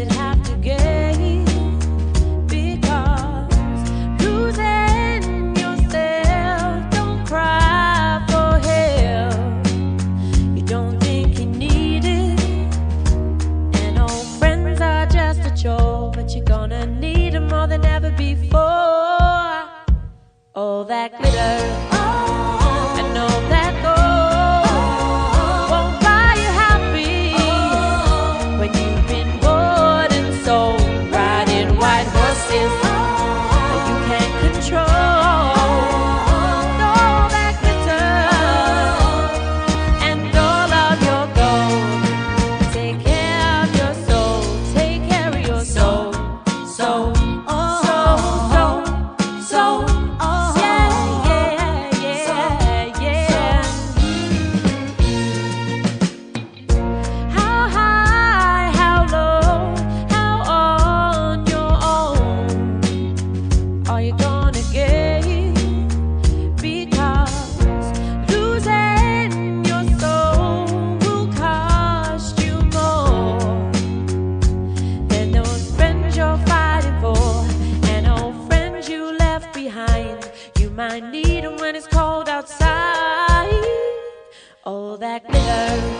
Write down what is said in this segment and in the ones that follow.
it happen? Are you gonna get? Because losing your soul will cost you more than those friends you're fighting for and old friends you left behind. You might need 'em when it's cold outside. All that glitter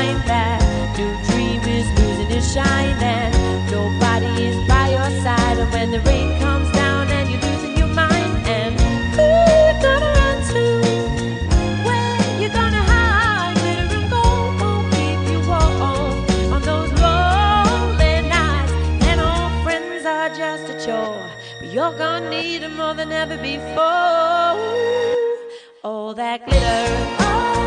find that your dream is losing its shine and nobody is by your side. And when the rain comes down and you're losing your mind, and who you gonna run to? Where you gonna hide? Glitter and gold won't keep you warm on those lonely nights. And old friends are just a chore, but you're gonna need them more than ever before. All that glitter and